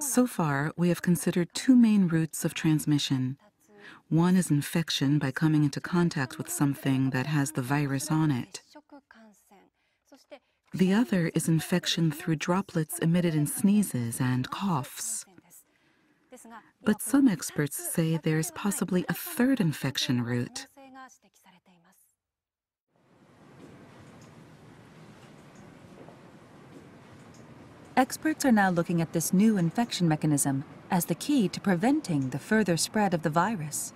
So far, we have considered two main routes of transmission. One is infection by coming into contact with something that has the virus on it. The other is infection through droplets emitted in sneezes and coughs. But some experts say there is possibly a third infection route. Experts are now looking at this new infection mechanism as the key to preventing the further spread of the virus.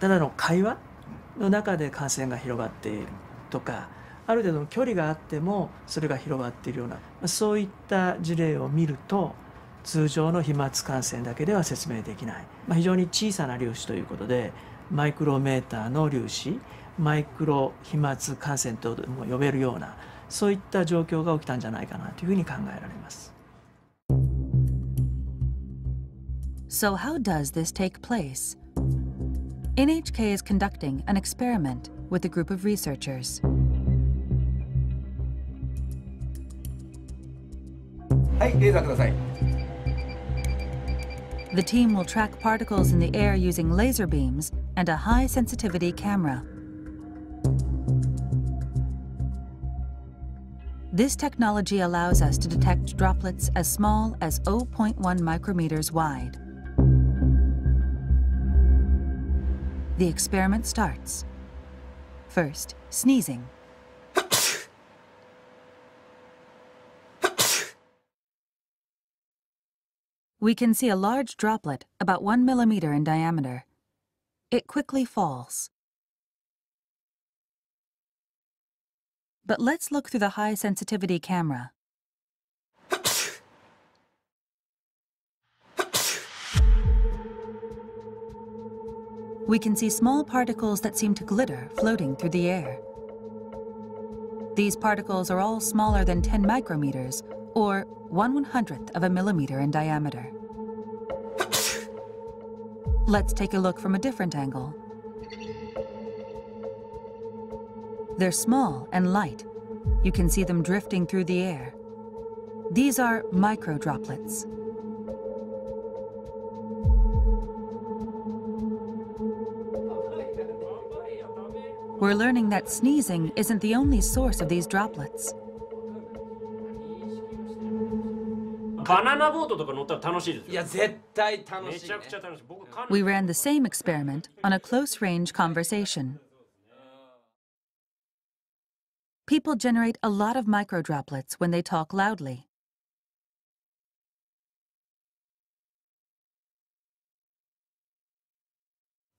ただの会話の中で感染が広がっているとかある程度の距離があってもそれが広がっているようなそういった事例を見ると通常の飛沫感染だけでは説明できない、まあ、非常に小さな粒子ということでマイクロメーターの粒子マイクロ飛沫感染とも呼べるようなそういった状況が起きたんじゃないかなというふうに考えられます。So how does this take place? NHK is conducting an experiment with a group of researchers. はい、レーザーください。The team will track particles in the air using laser beams and a high sensitivity camera. This technology allows us to detect droplets as small as 0.1 micrometers wide. The experiment starts. First, sneezing. We can see a large droplet about one millimeter in diameter. It quickly falls. But let's look through the high sensitivity camera. We can see small particles that seem to glitter floating through the air. These particles are all smaller than 10 micrometers, or 1 100th of a millimeter in diameter. Let's take a look from a different angle. They're small and light. You can see them drifting through the air. These are microdroplets. We're learning that sneezing isn't the only source of these droplets. We ran the same experiment on a close-range conversation. People generate a lot of microdroplets when they talk loudly.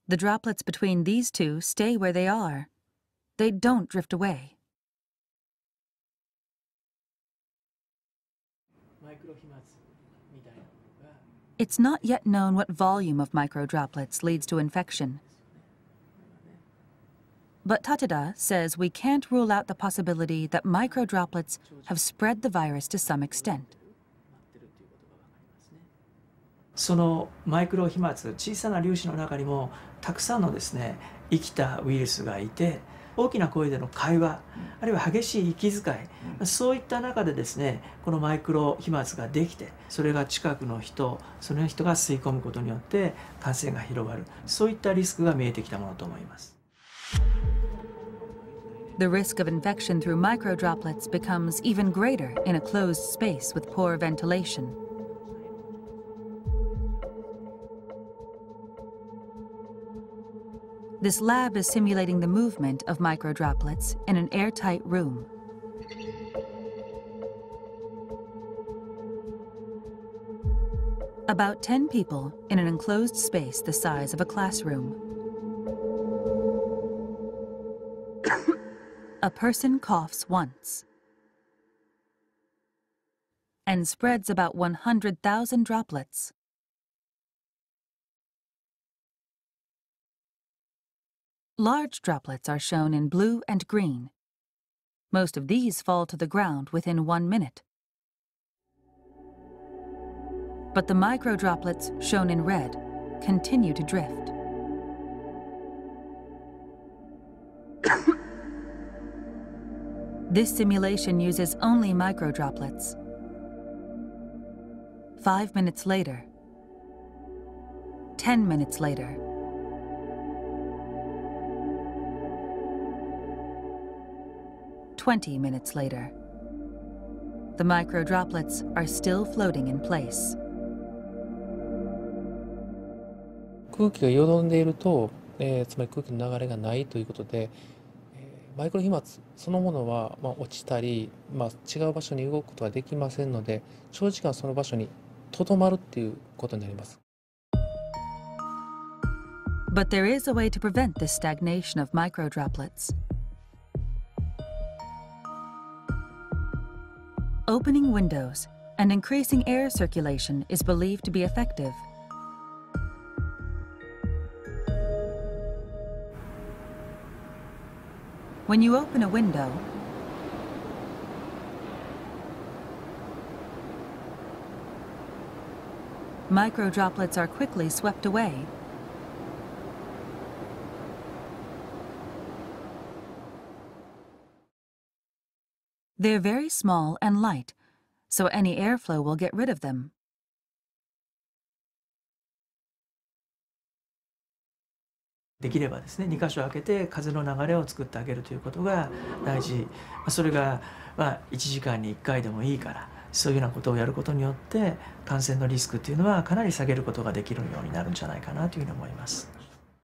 The droplets between these two stay where they are. They don't drift away. It's not yet known what volume of microdroplets leads to infection. But Tateda says we can't rule out the possibility that microdroplets have spread the virus to some extent. そのマイクロ飛沫小さな粒子の中にもたくさんのですね生きたウイルスがいて大きな声での会話あるいは激しい息遣いそういった中でですねこのマイクロ飛沫ができてそれが近くの人その人が吸い込むことによって感染が広がるそういったリスクが見えてきたものと思います。The risk of infection through microdroplets becomes even greater in a closed space with poor ventilation. This lab is simulating the movement of microdroplets in an airtight room. About 10 people in an enclosed space the size of a classroom. A person coughs once and spreads about 100,000 droplets. Large droplets are shown in blue and green. Most of these fall to the ground within one minute. But the microdroplets, shown in red, continue to drift. This simulation uses only microdroplets. Five minutes later, 10 minutes later, Twenty minutes later, the microdroplets are still floating in place. 空気がよどんでいると、えーつまり空気の流れがないということで、えー マイクロ飛沫そのものは、まあ、落ちたり、まあ、違う場所に動くことはできませんので長時間その場所にとどまるっていうことになります。But there is a way to prevent this stagnation of microdroplets. Opening windows and increasing air circulation is believed to be effective. When you open a window, microdroplets are quickly swept away They're very small and light, so any airflow will get rid of them. できればですね2箇所開けて風の流れを作ってあげるということが大事まあそれがまあ1時間に1回でもいいからそういうようなことをやることによって感染のリスクっていうのはかなり下げることができるようになるんじゃないかなというふうに思います。